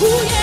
the fever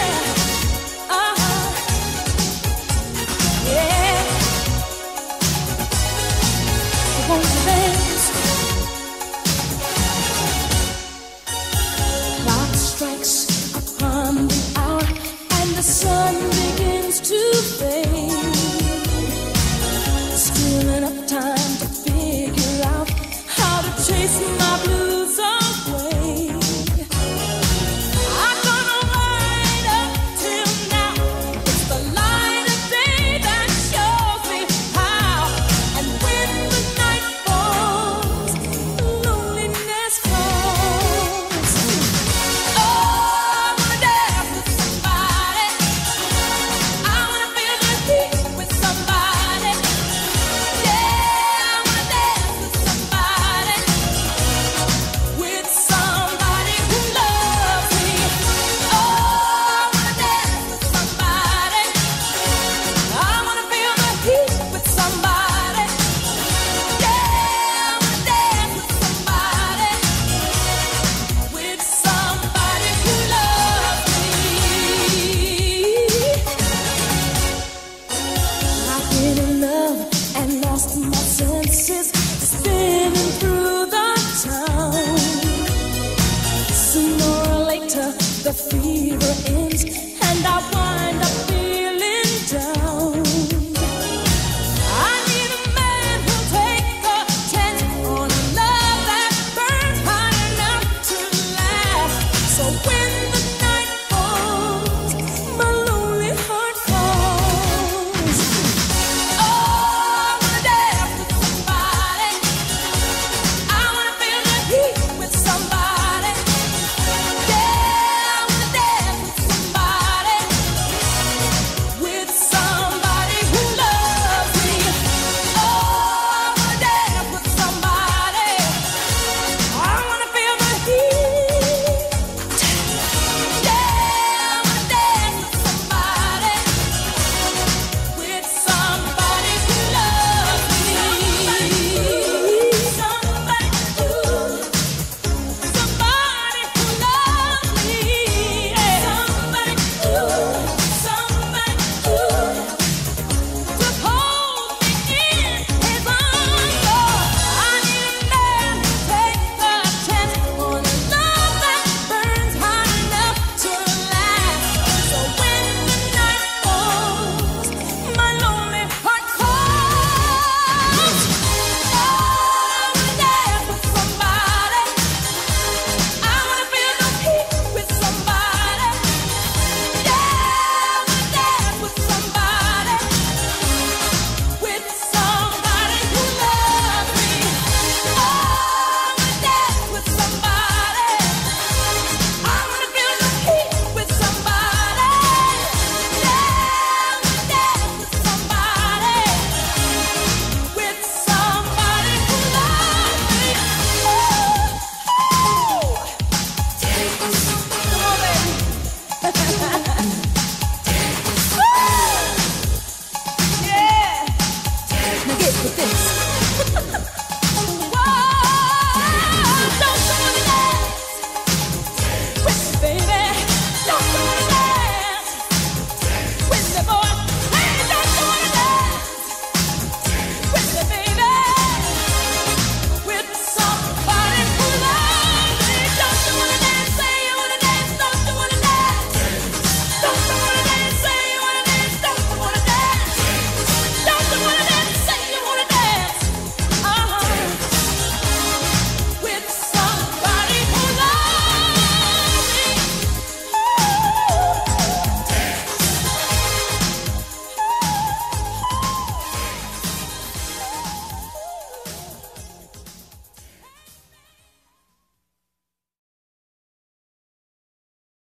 this.